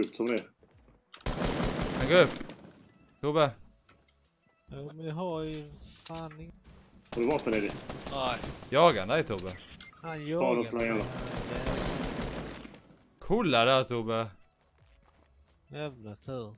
ut som det. Han går upp. Tobbe. Ja, men jag har ju fan ing- Har du vapen Eddie? Nej. Jagar han dig Tobbe? Han jagar Ta länge då. Kolla där Tobbe. Jävla tur.